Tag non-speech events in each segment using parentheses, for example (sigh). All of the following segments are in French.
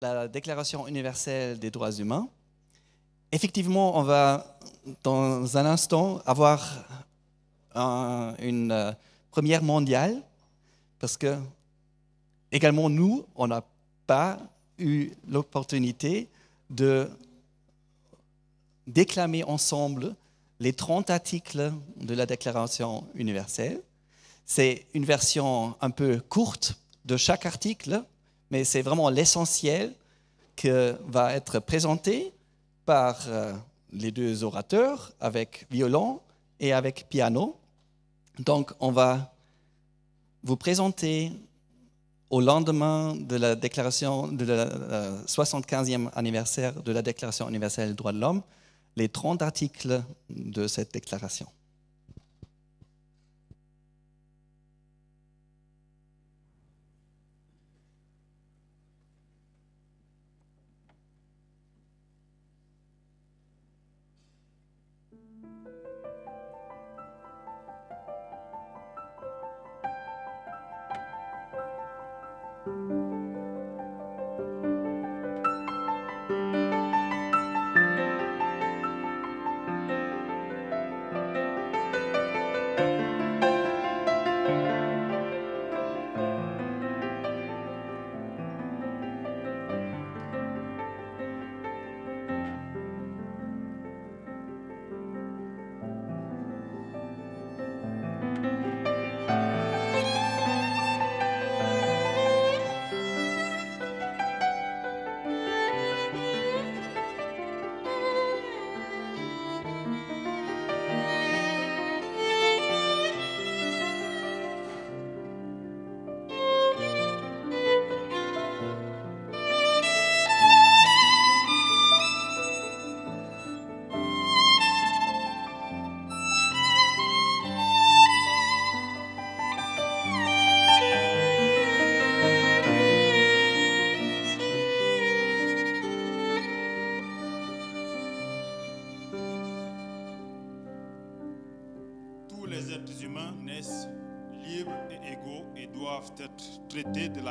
la Déclaration universelle des droits humains. Effectivement, on va dans un instant avoir un- une euh, première mondiale parce que également nous, on n'a pas eu l'opportunité de déclamer ensemble les 30 articles de la Déclaration universelle. C'est une version un peu courte de chaque article, mais c'est vraiment l'essentiel que va être présenté par euh, les deux orateurs avec violon et avec piano. Donc, on va vous présenter au lendemain de la déclaration de la euh, 75e anniversaire de la Déclaration universelle des droits de l'homme, les 30 articles de cette déclaration.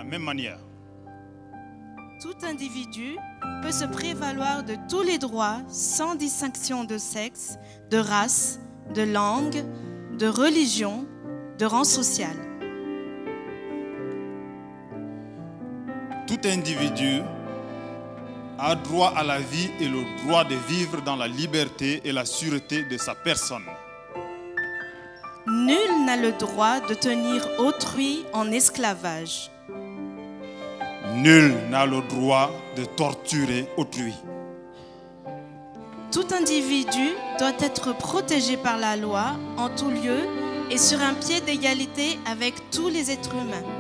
Même manière. Tout individu peut se prévaloir de tous les droits sans distinction de sexe, de race, de langue, de religion, de rang social. Tout individu a droit à la vie et le droit de vivre dans la liberté et la sûreté de sa personne. Nul n'a le droit de tenir autrui en esclavage. Nul n'a le droit de torturer autrui. Tout individu doit être protégé par la loi en tout lieu et sur un pied d'égalité avec tous les êtres humains.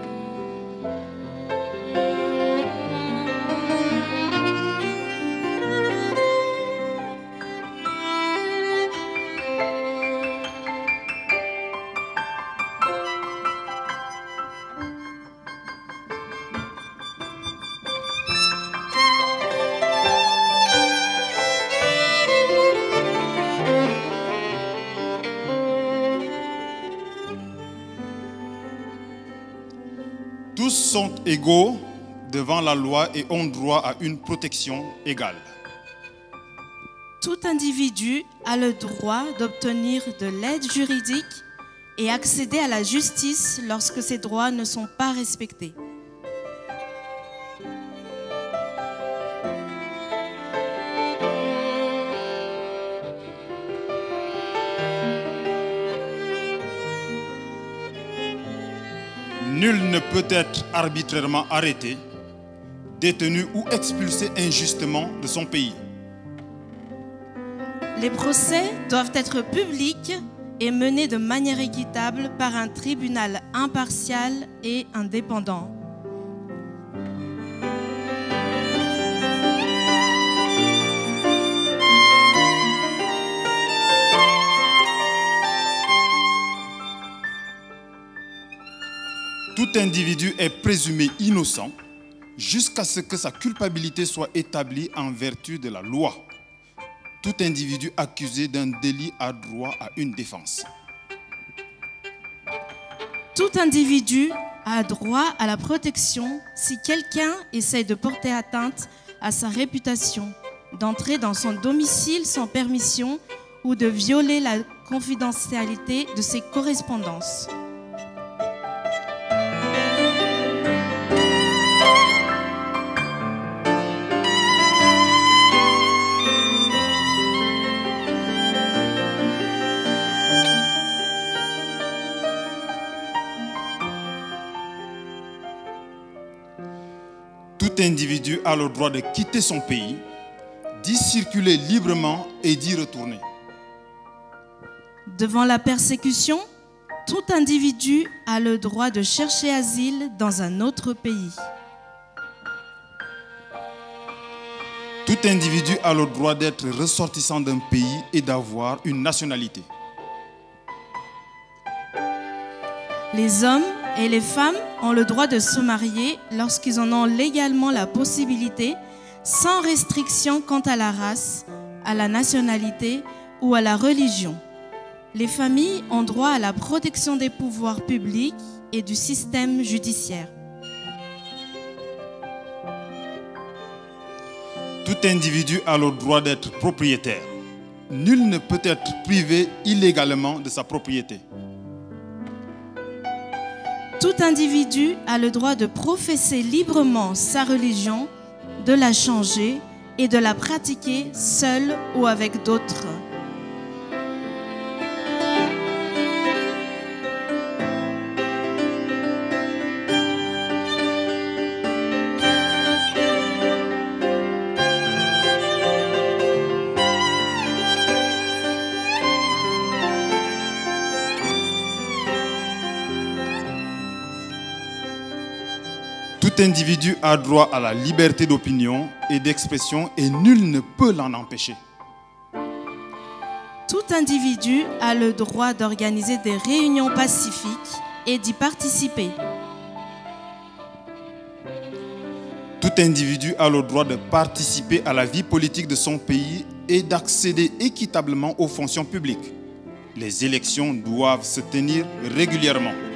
Égaux devant la loi et ont droit à une protection égale. Tout individu a le droit d'obtenir de l'aide juridique et accéder à la justice lorsque ses droits ne sont pas respectés. Nul ne peut être arbitrairement arrêté, détenu ou expulsé injustement de son pays. Les procès doivent être publics et menés de manière équitable par un tribunal impartial et indépendant. Individu est présumé innocent jusqu'à ce que sa culpabilité soit établie en vertu de la loi. Tout individu accusé d'un délit a droit à une défense. Tout individu a droit à la protection si quelqu'un essaye de porter atteinte à sa réputation, d'entrer dans son domicile sans permission ou de violer la confidentialité de ses correspondances. Tout individu a le droit de quitter son pays, d'y circuler librement et d'y retourner. Devant la persécution, tout individu a le droit de chercher asile dans un autre pays. Tout individu a le droit d'être ressortissant d'un pays et d'avoir une nationalité. Les hommes et les femmes ont le droit de se marier lorsqu'ils en ont légalement la possibilité, sans restriction quant à la race, à la nationalité ou à la religion. Les familles ont droit à la protection des pouvoirs publics et du système judiciaire. Tout individu a le droit d'être propriétaire. Nul ne peut être privé illégalement de sa propriété. Tout individu a le droit de professer librement sa religion, de la changer et de la pratiquer seul ou avec d'autres. Tout individu a droit à la liberté d'opinion et d'expression et nul ne peut l'en empêcher. Tout individu a le droit d'organiser des réunions pacifiques et d'y participer. Tout individu a le droit de participer à la vie politique de son pays et d'accéder équitablement aux fonctions publiques. Les élections doivent se tenir régulièrement.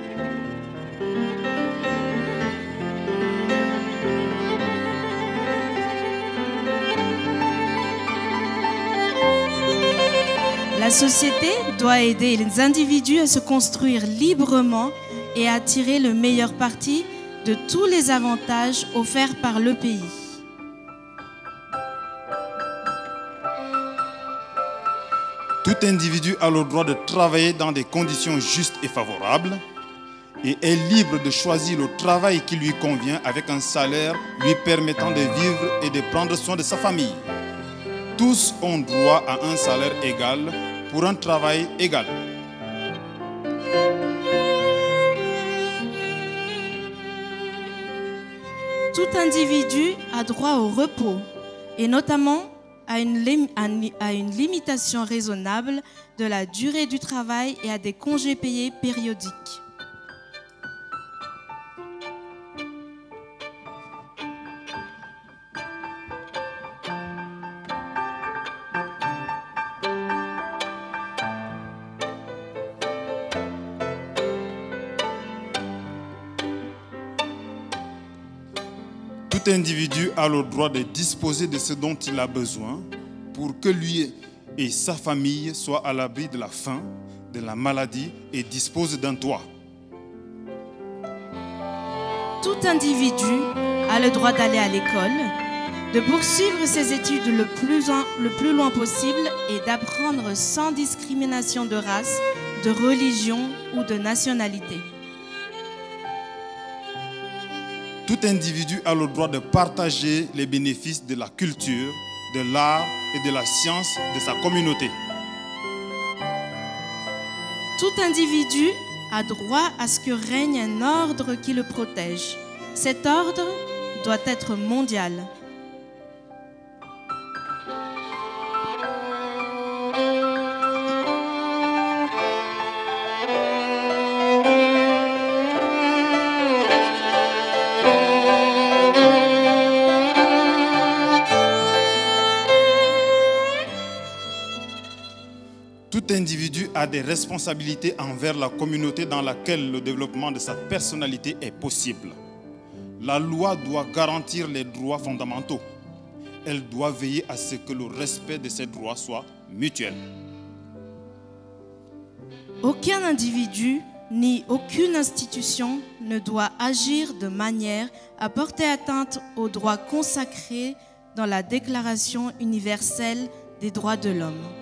La société doit aider les individus à se construire librement et à tirer le meilleur parti de tous les avantages offerts par le pays. Tout individu a le droit de travailler dans des conditions justes et favorables et est libre de choisir le travail qui lui convient avec un salaire lui permettant de vivre et de prendre soin de sa famille. Tous ont droit à un salaire égal pour un travail égal. Tout individu a droit au repos et notamment à une, limitation raisonnable de la durée du travail et à des congés payés périodiques. Tout individu a le droit de disposer de ce dont il a besoin pour que lui et sa famille soient à l'abri de la faim, de la maladie et disposent d'un toit. Tout individu a le droit d'aller à l'école, de poursuivre ses études le plus, le plus loin possible et d'apprendre sans discrimination de race, de religion ou de nationalité. Tout individu a le droit de partager les bénéfices de la culture, de l'art et de la science de sa communauté. Tout individu a droit à ce que règne un ordre qui le protège. Cet ordre doit être mondial. Individu a des responsabilités envers la communauté dans laquelle le développement de sa personnalité est possible. La loi doit garantir les droits fondamentaux. Elle doit veiller à ce que le respect de ces droits soit mutuel. Aucun individu ni aucune institution ne doit agir de manière à porter atteinte aux droits consacrés dans la Déclaration universelle des droits de l'homme.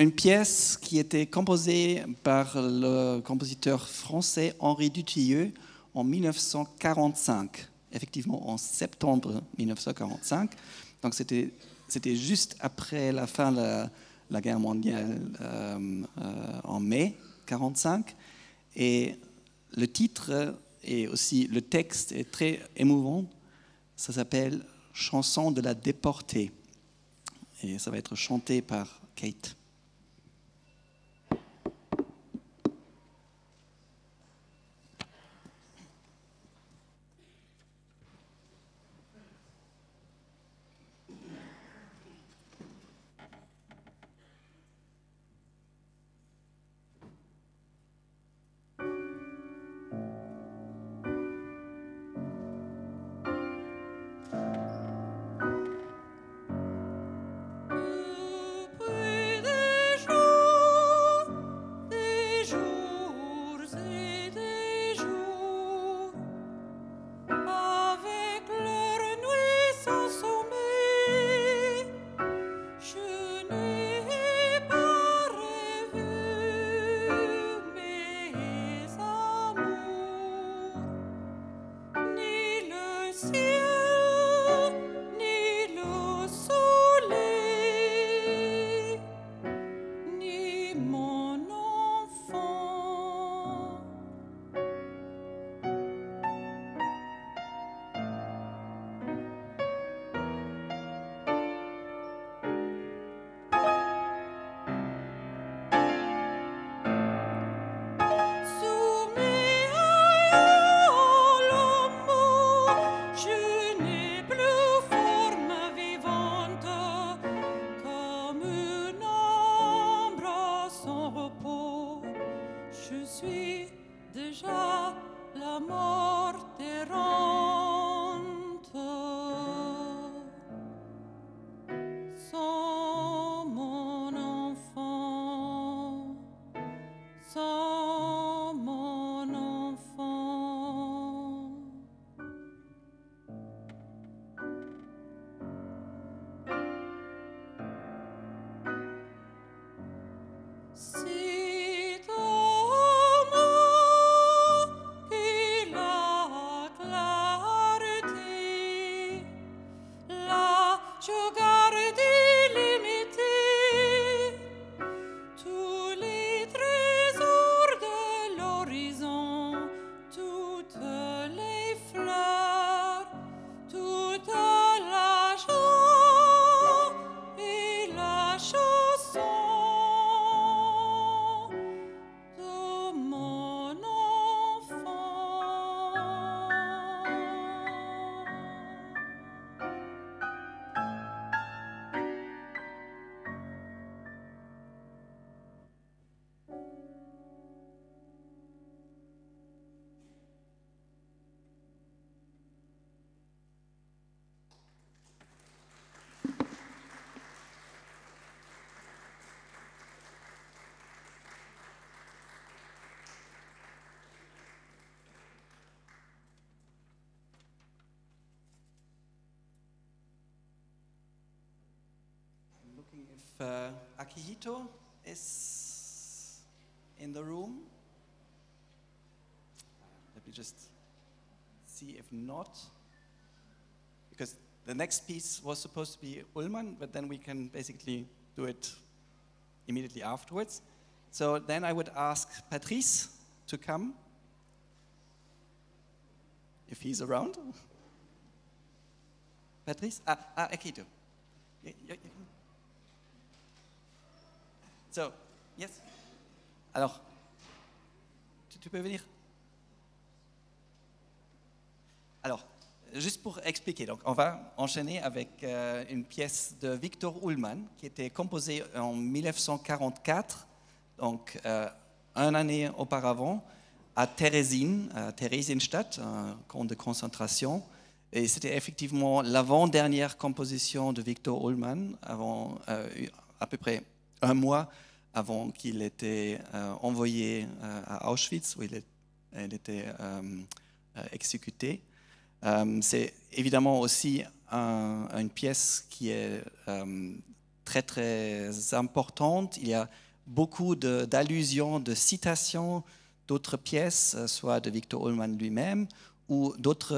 Une pièce qui était composée par le compositeur français Henri Dutilleux en 1945, effectivement en septembre 1945. Donc c'était, c'était juste après la fin de la, guerre mondiale euh, euh, en mai 1945. Et le titre et aussi le texte est très émouvant. Ça s'appelle Chanson de la déportée. Et ça va être chanté par Kate. La looking if uh, Akihito is in the room. Let me just see if not. Because the next piece was supposed to be Ullman, but then we can basically do it immediately afterwards. So then I would ask Patrice to come, if he's around. Patrice? Ah, ah Akito. Y- y- y- So, yes? Alors, tu, peux venir? Alors, juste pour expliquer, donc on va enchaîner avec euh, une pièce de Victor Ullmann qui était composée en 1944, donc euh, un année auparavant, à Therésine, à Theresienstadt, un camp de concentration. Et c'était effectivement l'avant-dernière composition de Victor Ullmann, avant, euh, à peu près un mois avant qu'il était euh, envoyé euh, à Auschwitz, où il, est- il était euh, euh, exécuté. C'est évidemment aussi un- une pièce qui est très très importante. Il y a beaucoup d'allusions, de, citations d'autres pièces, soit de Victor Ullmann lui-même ou d'autres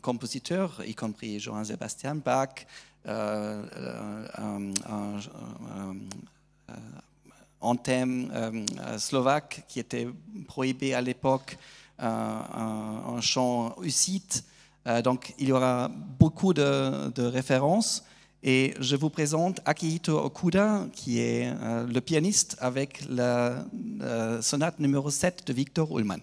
compositeurs, y compris Johann Sebastian Bach, euh, euh, un, un- thème euh, euh, slovaque qui était prohibé à l'époque, un, chant hussite. Euh, donc il y aura beaucoup de, références. Et je vous présente Akihito Okuda, qui est euh, le pianiste avec la euh, sonate numéro 7 de Victor Ullmann.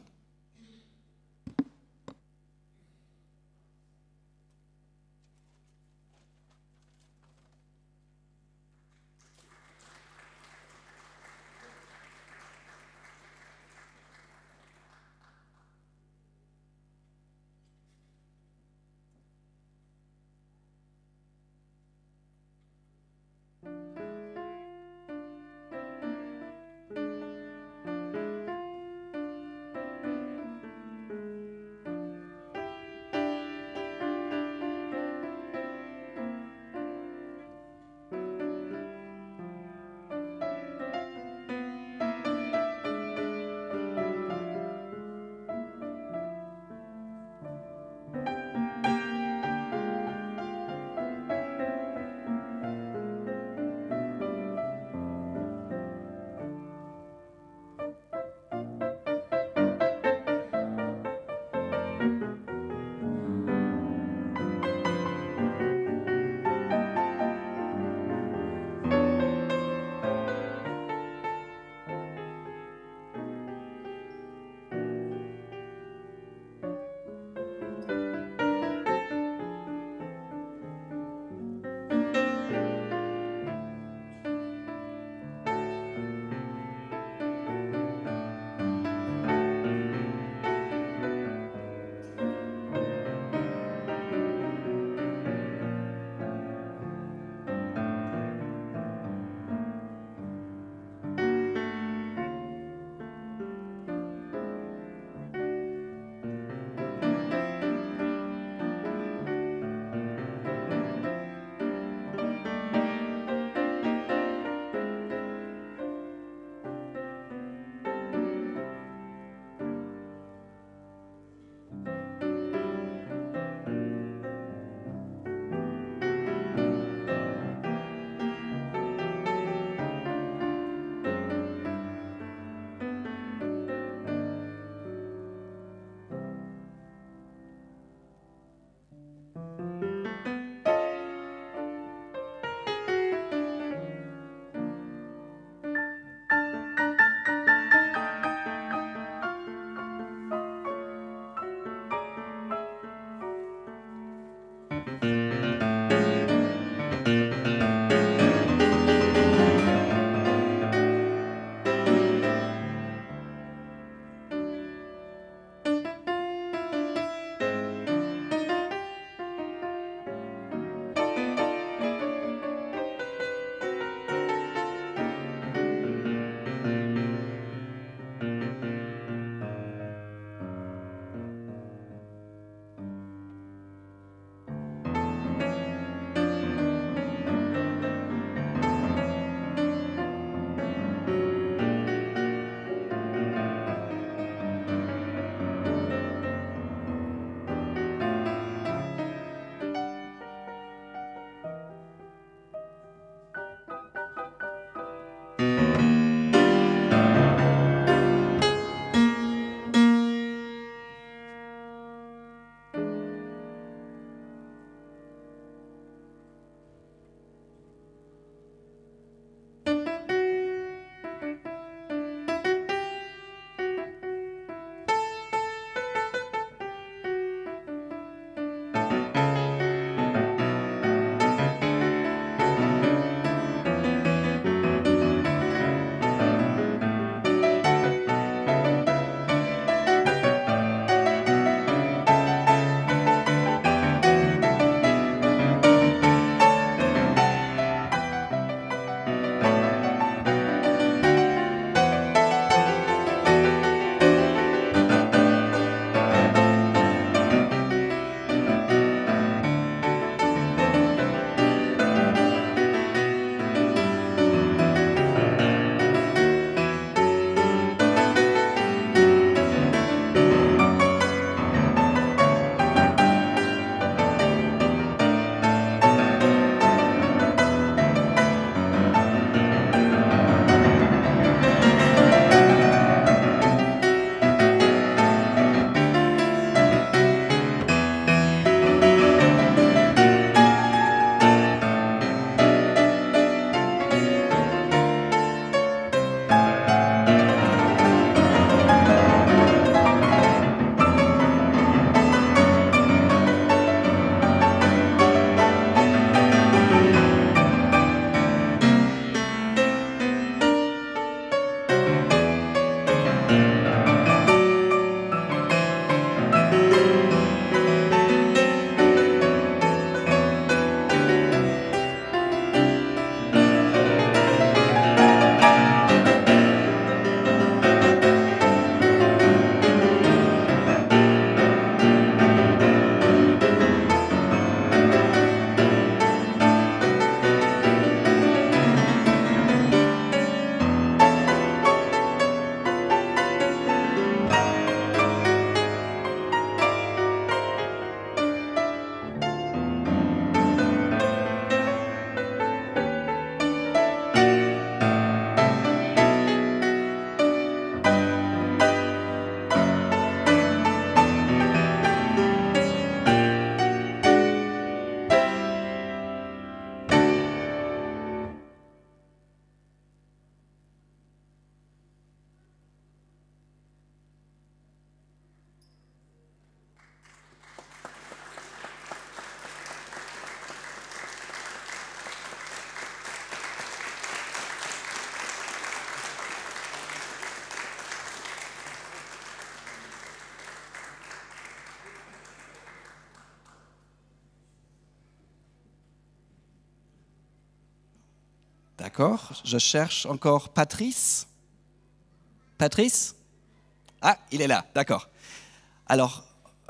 D'accord. Je cherche encore Patrice. Patrice? Ah, il est là, d'accord. Alors,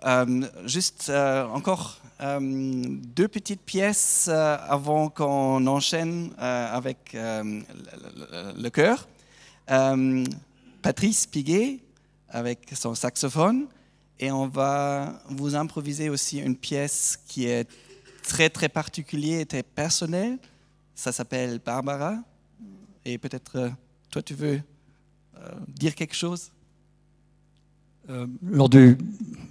euh, juste euh, encore euh, deux petites pièces avant qu'on enchaîne avec le, le- chœur. Patrice Piguet avec son saxophone. Et on va vous improviser aussi une pièce qui est très très particulière et très personnelle. Ça s'appelle Barbara. Et peut-être euh, toi tu veux euh, dire quelque chose? Euh, lors du,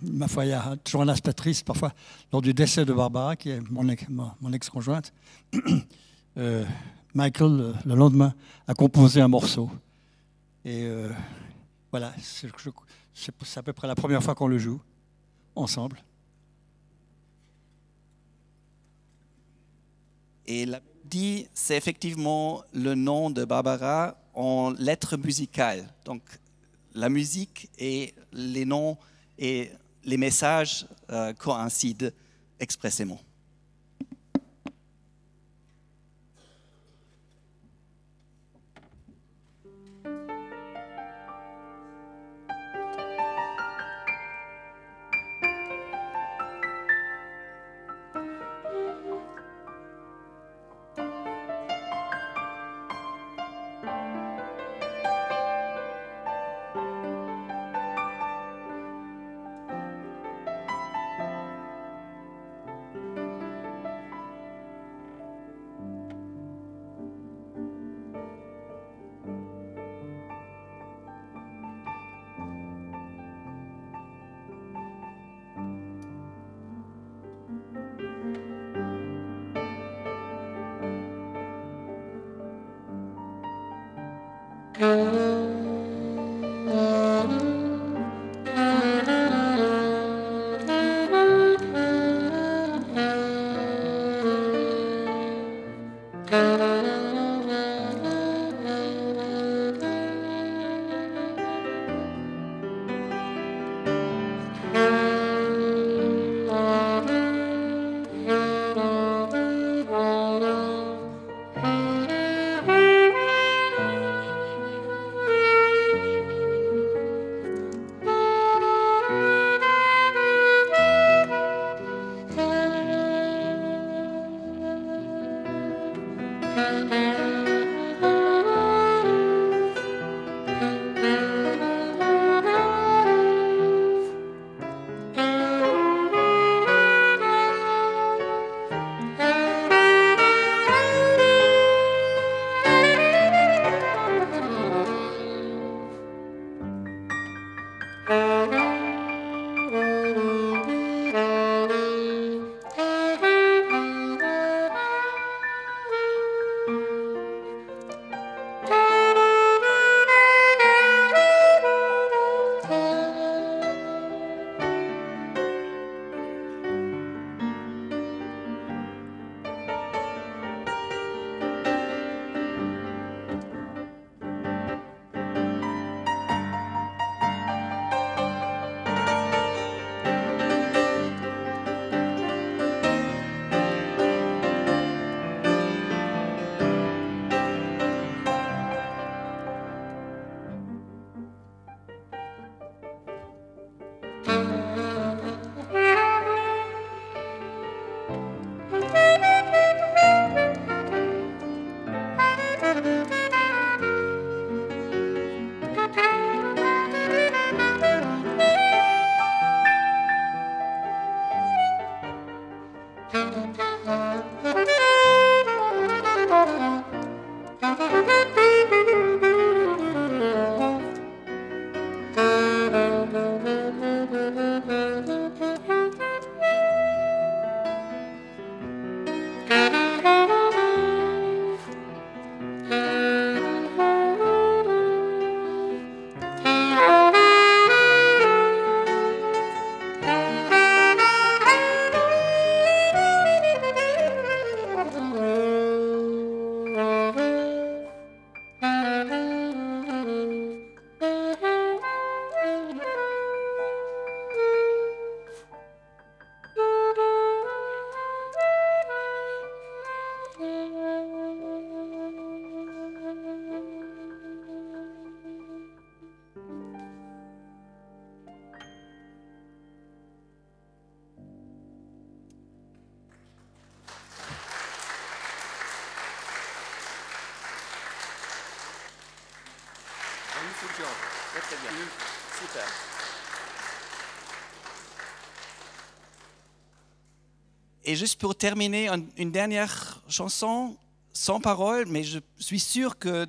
ma foi, il y a toujours un aspect triste parfois. Lors du décès de Barbara, qui est mon, ex- mon- mon ex-conjointe, (clears throat) euh, Michael, le, le lendemain, a composé un morceau. Et euh, voilà, c'est à peu près la première fois qu'on le joue ensemble. Et la c'est effectivement le nom de Barbara en lettres musicales. Donc la musique et les noms et les messages euh, coïncident expressément. Magnifique job. Très très bien. Super. Et juste pour terminer, un- une dernière chanson sans parole, mais je suis sûr que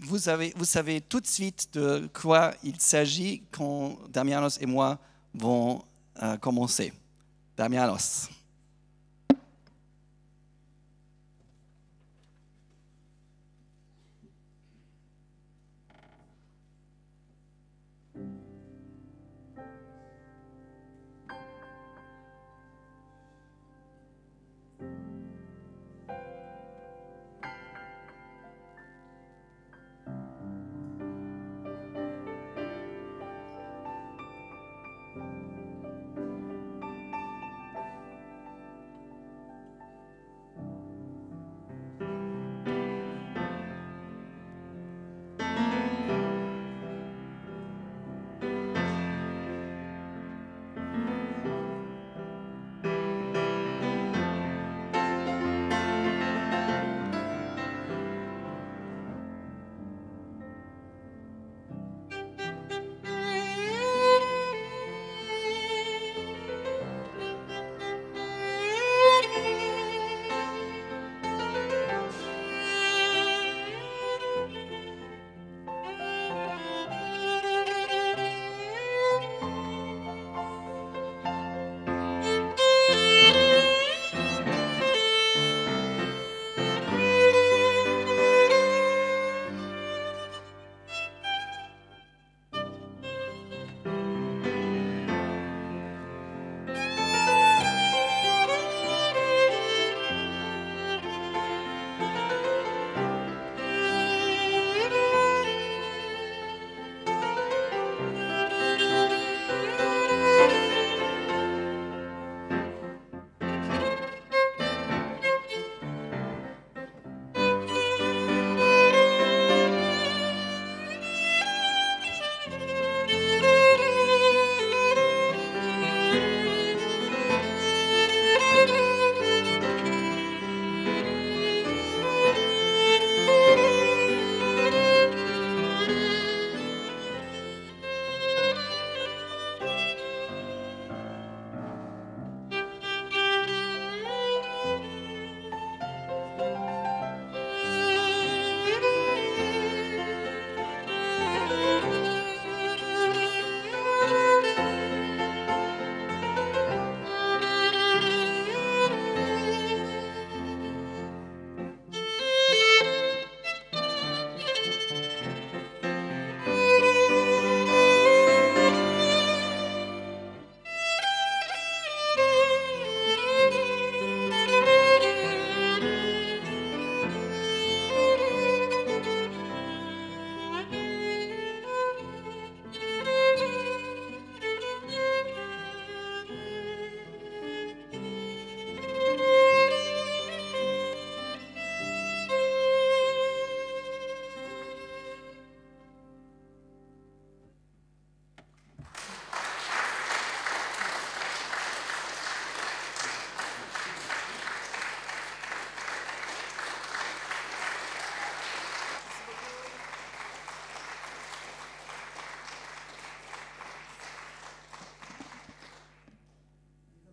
vous, avez, vous savez tout de suite de quoi il s'agit quand Damianos et moi vont euh, commencer. Damianos.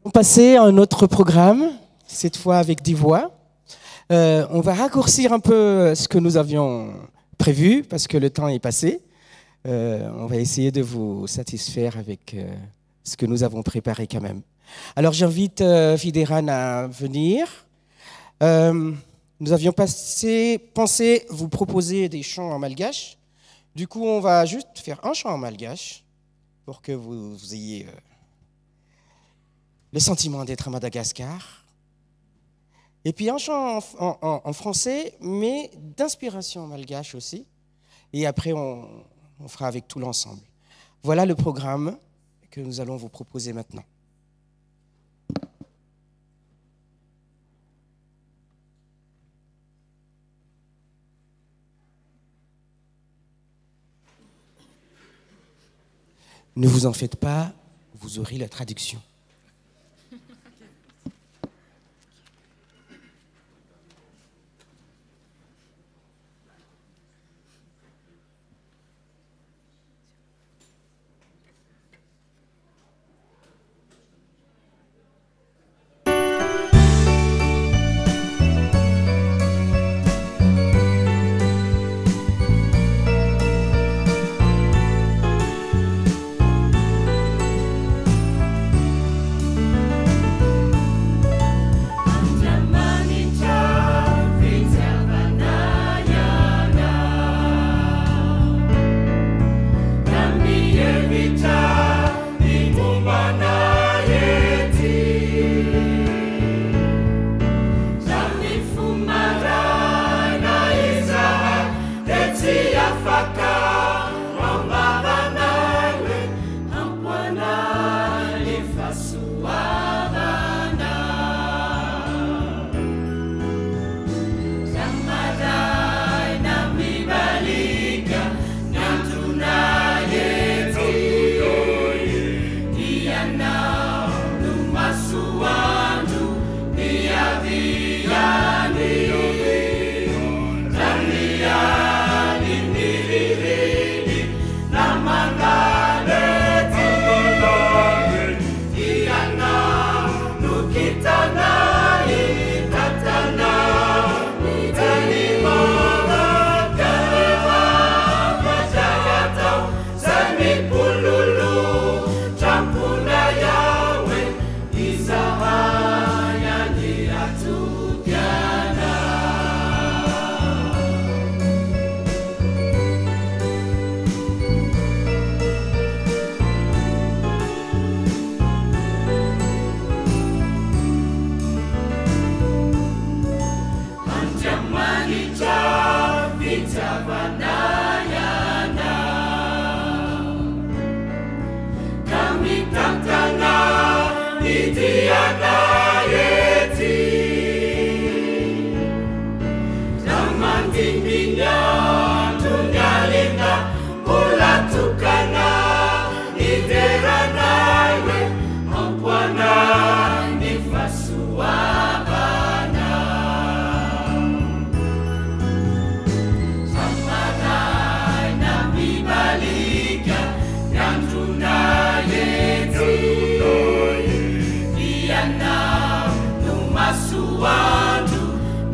Passer à un autre programme, cette fois avec des voix. Euh, on va raccourcir un peu ce que nous avions prévu parce que le temps est passé. Euh, on va essayer de vous satisfaire avec euh, ce que nous avons préparé quand même. Alors j'invite Fideran à venir. Nous avions pensé vous proposer des chants en malgache. Du coup, on va juste faire un chant en malgache pour que vous, ayez le sentiment d'être à Madagascar. Et puis un chant en, en- en- français, mais d'inspiration malgache aussi. Et après, on fera avec tout l'ensemble. Voilà le programme que nous allons vous proposer maintenant. Ne vous en faites pas, vous aurez la traduction.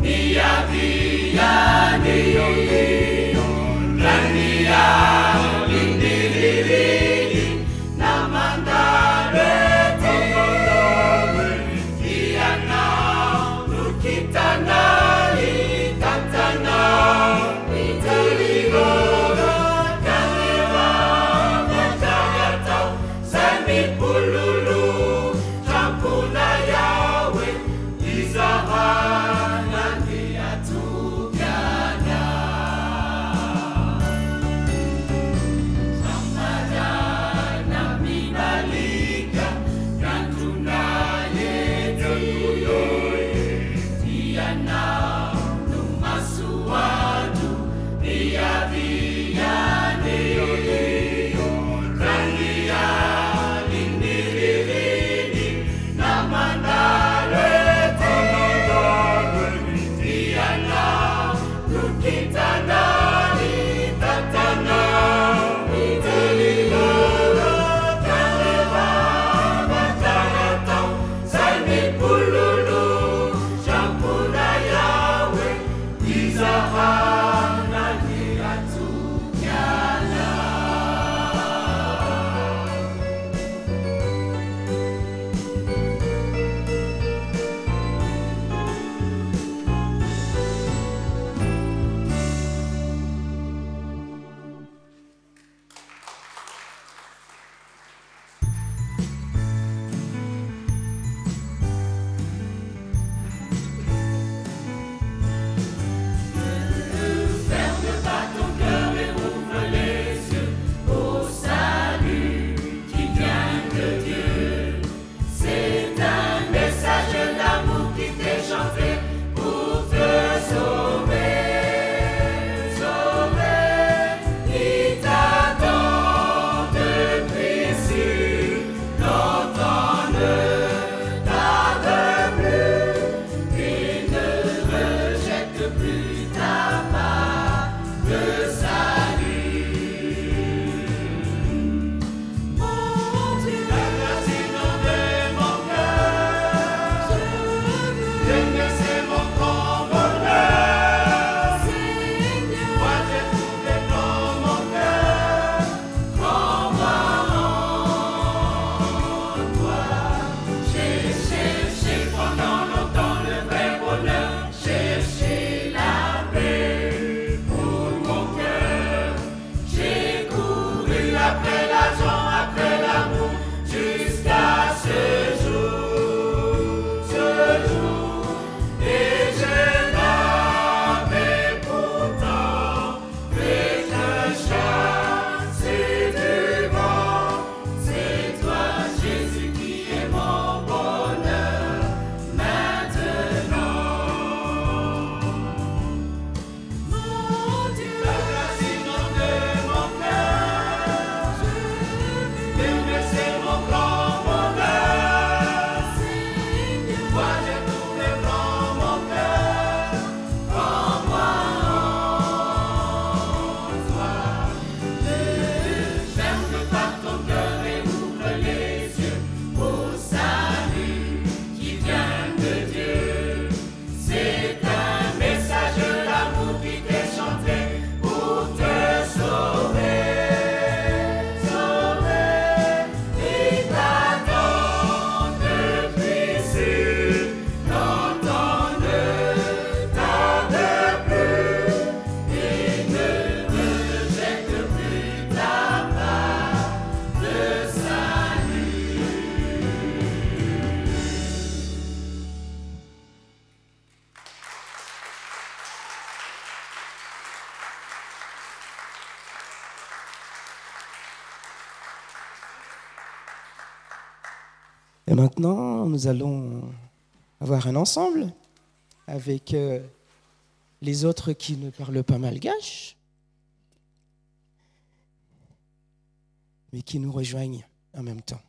Minha vida. maintenant, nous allons avoir un ensemble avec euh, les autres qui ne parlent pas malgache, mais qui nous rejoignent en même temps.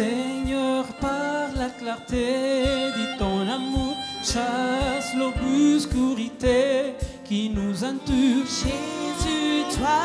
Seigneur, par la clarté de ton amour, chasse l'obscurité qui nous entoure. Jésus, toi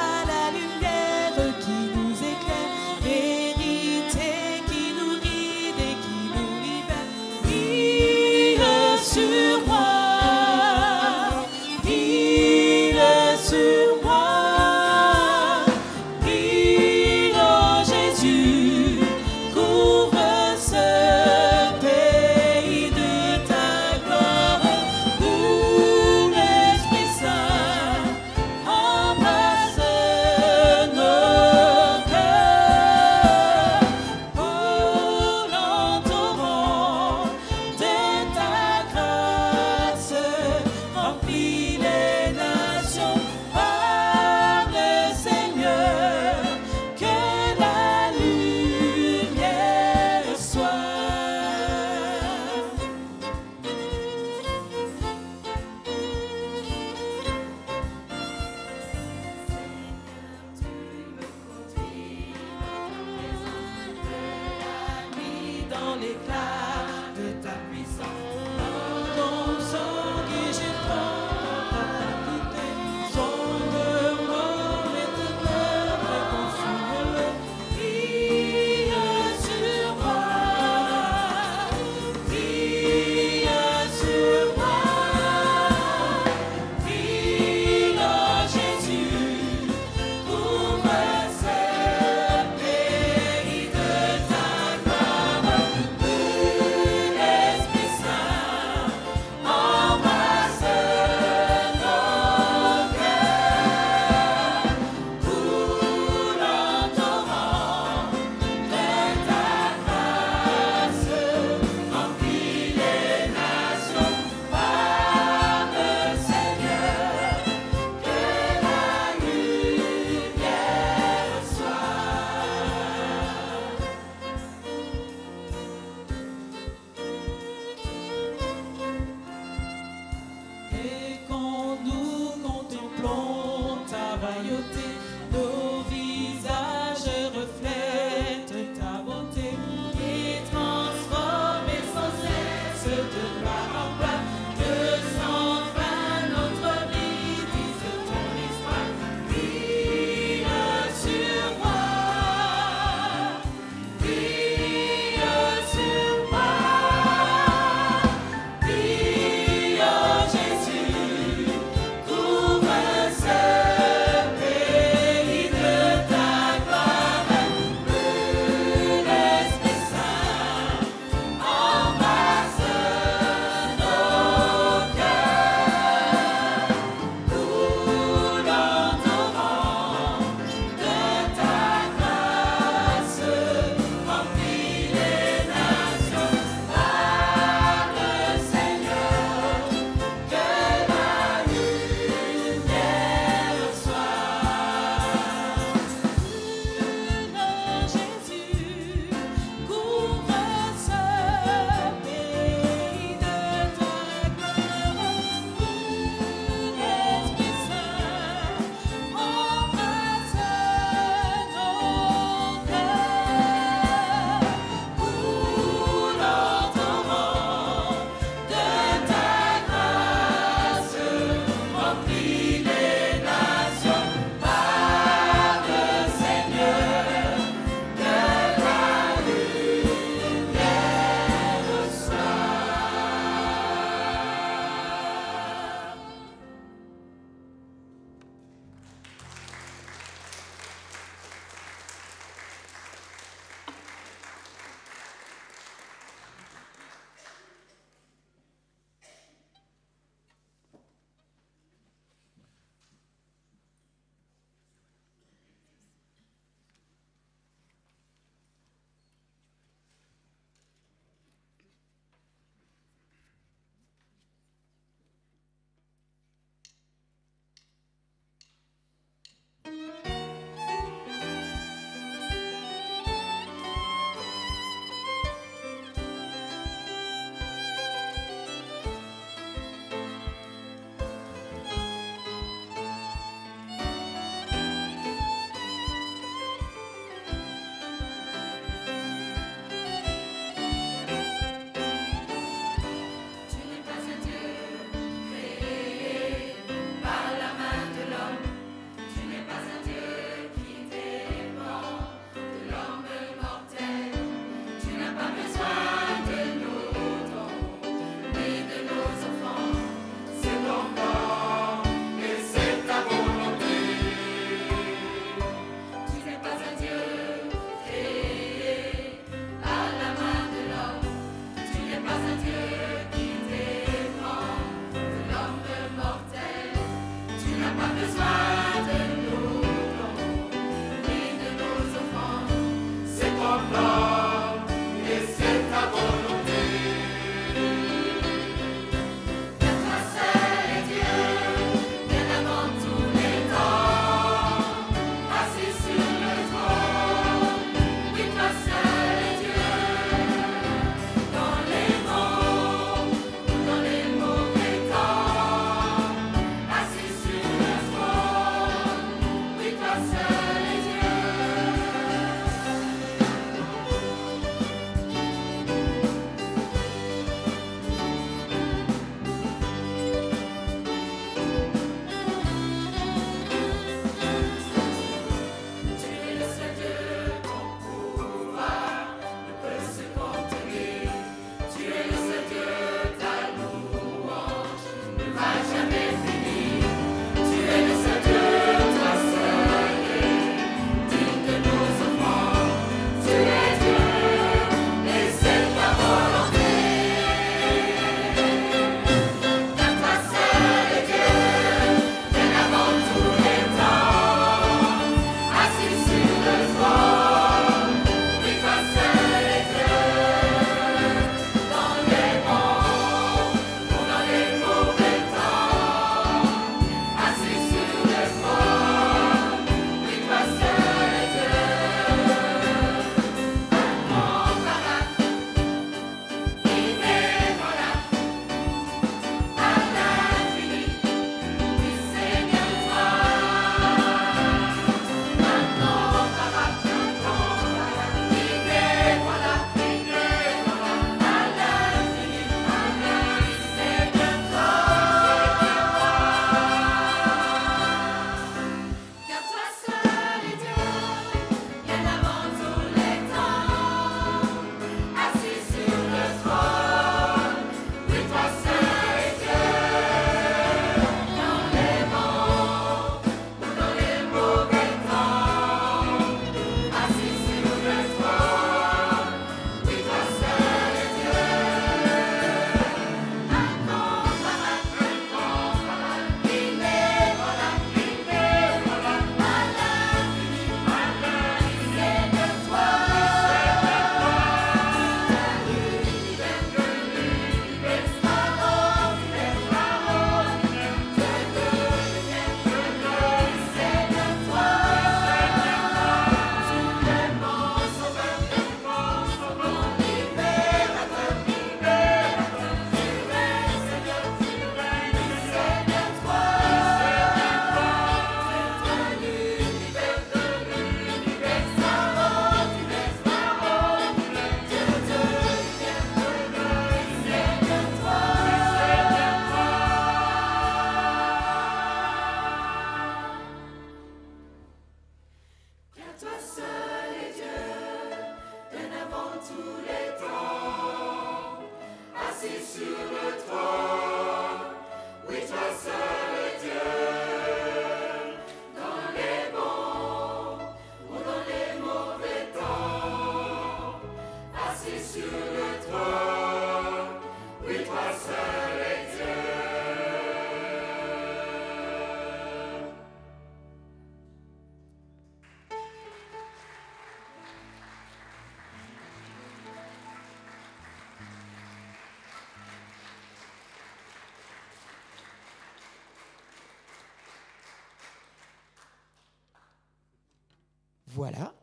Voilà,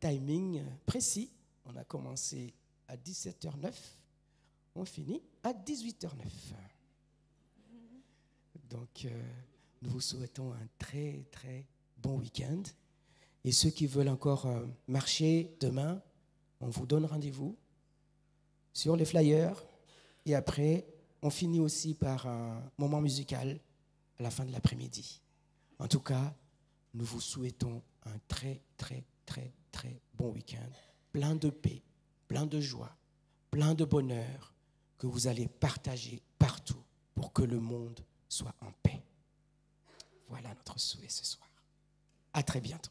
timing précis. On a commencé à 17h09, on finit à 18h09. Donc, euh, nous vous souhaitons un très, très bon week-end. Et ceux qui veulent encore euh, marcher demain, on vous donne rendez-vous sur les flyers. Et après, on finit aussi par un moment musical à la fin de l'après-midi. En tout cas, nous vous souhaitons un très, très, très, très bon week-end, plein de paix, plein de joie, plein de bonheur que vous allez partager partout pour que le monde soit en paix. Voilà notre souhait ce soir. À très bientôt.